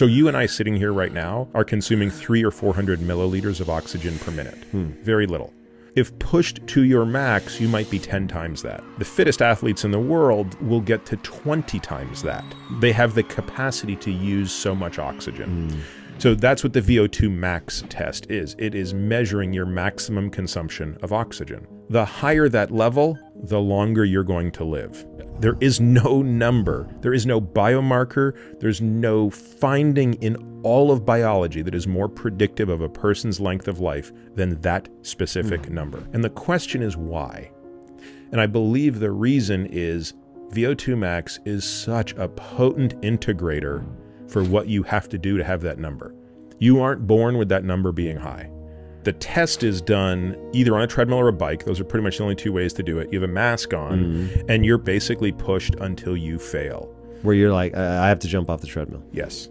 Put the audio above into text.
So you and I sitting here right now are consuming three or 400 milliliters of oxygen per minute. Hmm. Very little. If pushed to your max, you might be 10 times that. The fittest athletes in the world will get to 20 times that. They have the capacity to use so much oxygen. Hmm. So that's what the VO2 max test is. It is measuring your maximum consumption of oxygen. The higher that level, the longer you're going to live. There is no number, there is no biomarker, there's no finding in all of biology that is more predictive of a person's length of life than that specific hmm. number. And the question is why? And I believe the reason is VO2 max is such a potent integrator for what you have to do to have that number. You aren't born with that number being high. The test is done either on a treadmill or a bike. Those are pretty much the only two ways to do it. You have a mask on, mm-hmm. and you're basically pushed until you fail. Where you're like, I have to jump off the treadmill. Yes.